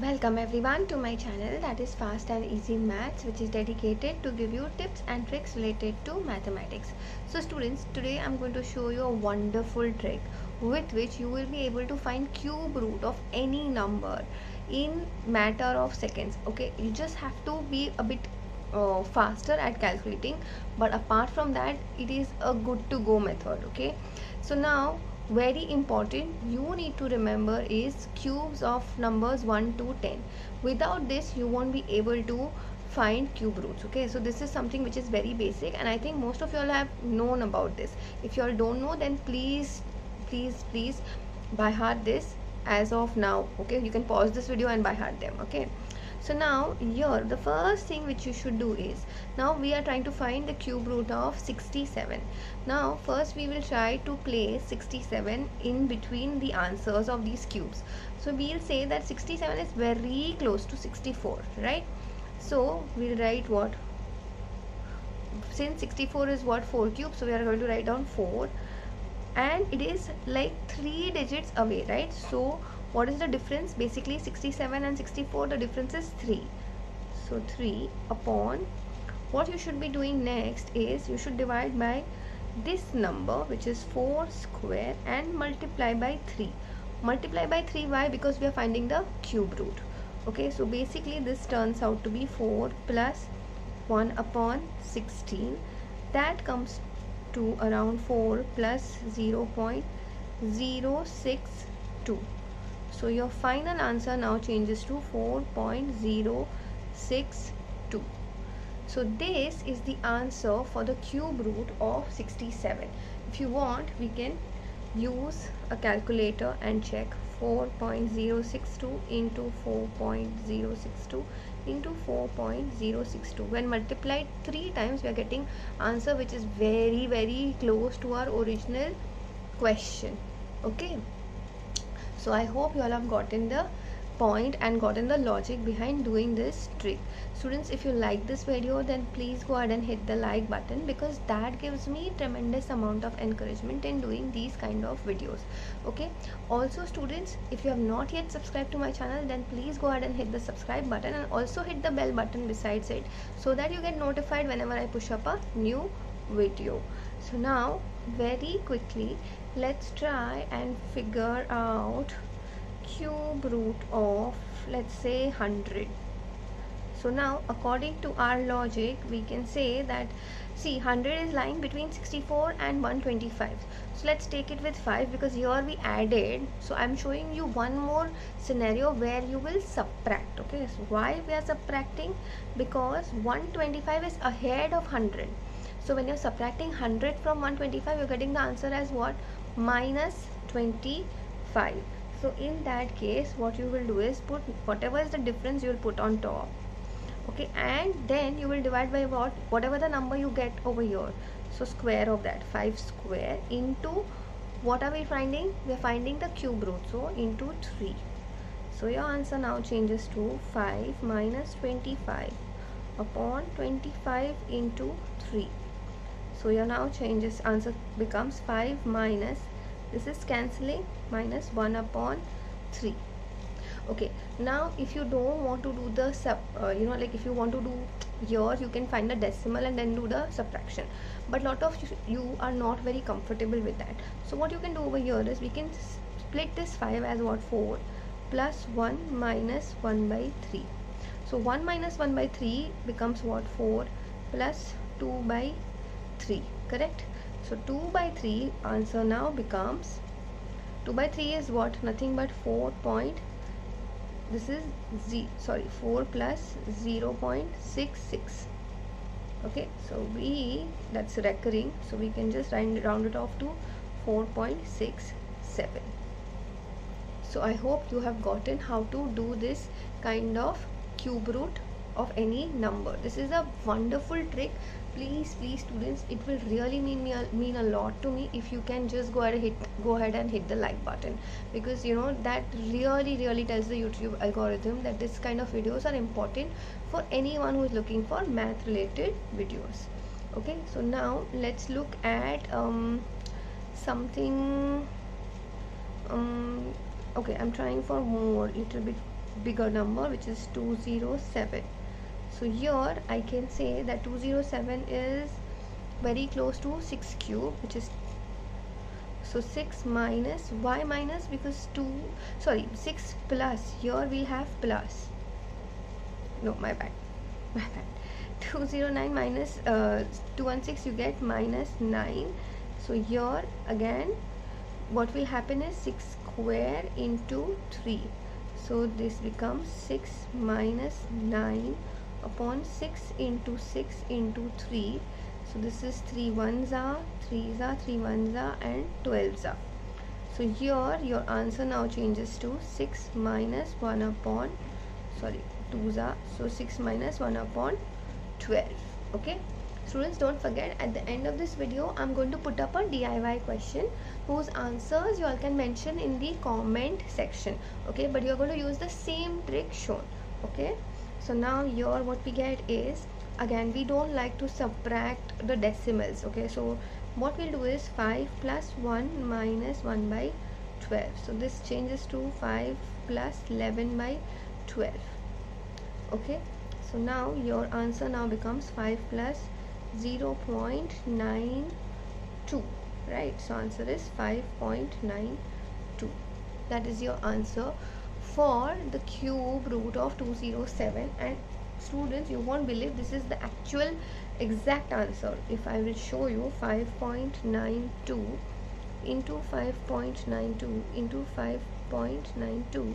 Welcome everyone to my channel that is Fast and Easy Maths which is dedicated to give you tips and tricks related to mathematics. So students today I'm going to show you a wonderful trick with which you will be able to find cube root of any number in matter of seconds. Okay you just have to be a bit uh, faster at calculating but apart from that it is a good to go method okay. So now very important you need to remember is cubes of numbers 1 to 10 without this you won't be able to find cube roots okay? So this is something which is very basic and i think most of you all have known about this. If you all don't know then please please please by heart this as of now okay? You can pause this video and by heart them okay so now here the first thing which you should do is now we are trying to find the cube root of 67 now first we will try to place 67 in between the answers of these cubes. So we'll say that 67 is very close to 64 right? So we'll write what? Since 64 is what? 4 cubes so we are going to write down 4 and it is like 3 digits away right? So what is the difference? Basically 67 and 64 the difference is 3 so 3 upon what you should be doing next is you should divide by this number which is 4 square and multiply by 3 multiply by 3 why? Because we are finding the cube root. Okay so basically this turns out to be 4 plus 1 upon 16 that comes to around 4 plus 0 0.062 so your final answer now changes to 4.062 so this is the answer for the cube root of 67 if you want we can use a calculator and check 4.062 into 4.062 into 4.062 when multiplied three times we are getting answer which is very very close to our original question. Okay so i hope you all have gotten the point and gotten the logic behind doing this trick. Students if you like this video then please go ahead and hit the like button because that gives me tremendous amount of encouragement in doing these kind of videos. Okay? Also students if you have not yet subscribed to my channel then please go ahead and hit the subscribe button and also hit the bell button besides it so that you get notified whenever i push up a new video. So now very quickly let's try and figure out cube root of let's say 100 so now according to our logic we can say that see 100 is lying between 64 and 125 so let's take it with 5 because here we added. So i'm showing you one more scenario where you will subtract okay? So why we are subtracting? Because 125 is ahead of 100 so when you're subtracting 100 from 125 you're getting the answer as what minus 25 so in that case what you will do is put whatever is the difference you will put on top. Okay and then you will divide by what? Whatever the number you get over here. So square of that 5 square into what are we finding? We are finding the cube root. So into 3 so your answer now changes to 5 minus 25 upon 25 into 3 so your now changes answer becomes 5 minus this is cancelling minus 1 upon 3 okay now if you don't want to do the sub uh, you know like if you want to do here you can find the decimal and then do the subtraction. But lot of you are not very comfortable with that. So what you can do over here is we can split this 5 as what? 4 plus 1 minus 1 by 3 so 1 minus 1 by 3 becomes what? 4 plus 2 by 3 correct? So 2 by 3 answer now becomes 2 by 3 is what? Nothing but 4 point this is z sorry 4 plus 0 0.66 okay so we that's recurring so we can just round, round it off to 4.67 so i hope you have gotten how to do this kind of cube root of any number. This is a wonderful trick. Please please students it will really mean me a, mean a lot to me if you can just go ahead and hit go ahead and hit the like button. Because you know that really really tells the youtube algorithm that this kind of videos are important for anyone who is looking for math related videos. Okay so now let's look at um something um okay i'm trying for more little bit bigger number which is 207 so here I can say that 207 is very close to 6 cube which is so 6 minus y minus? Because 2 sorry 6 plus here we have plus. No my bad my bad. 209 minus uh, 216 you get minus 9 so here again what will happen is 6 square into 3 so this becomes 6 minus 9 upon 6 into 6 into 3 so this is 3 ones are 3s are 3 ones are and 12s are. So here your answer now changes to 6 minus 1 upon sorry 2s are. So 6 minus 1 upon 12 okay? Students don't forget at the end of this video i'm going to put up a diy question whose answers you all can mention in the comment section. Okay? But you're going to use the same trick shown. Okay so now here what we get is again we don't like to subtract the decimals okay? So what we'll do is 5 plus 1 minus 1 by 12 so this changes to 5 plus 11 by 12 okay? So now your answer now becomes 5 plus 0 0.92 right? So answer is 5.92 that is your answer for the cube root of 207 and students you won't believe this is the actual exact answer. If I will show you 5.92 into 5.92 into 5.92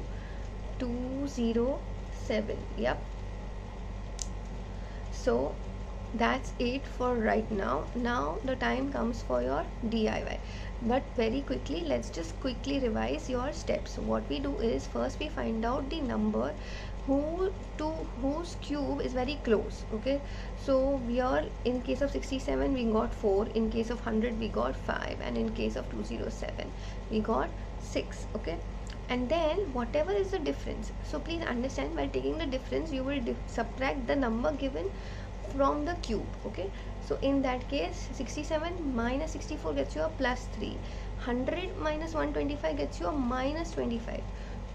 207 yep. So that's it for right now. Now the time comes for your DIY but very quickly let's just quickly revise your steps. What we do is first we find out the number who to whose cube is very close okay? So we are in case of 67 we got 4 in case of 100 we got 5 and in case of 207 we got 6 okay? And then whatever is the difference. So please understand while taking the difference you will subtract the number given from the cube okay? So in that case 67 minus 64 gets you a plus 3 100 minus 125 gets you a minus 25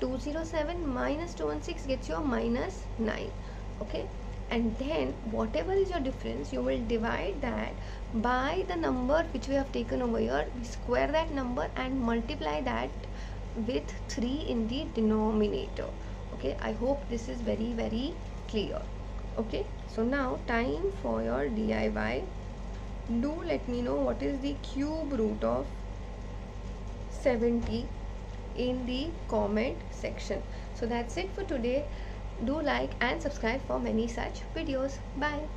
207 minus 216 gets you a minus 9 okay? And then whatever is your difference you will divide that by the number which we have taken over here. We square that number and multiply that with 3 in the denominator okay? I hope this is very very clear okay so now time for your diy do let me know what is the cube root of 70 in the comment section. So that's it for today. Do like and subscribe for many such videos. Bye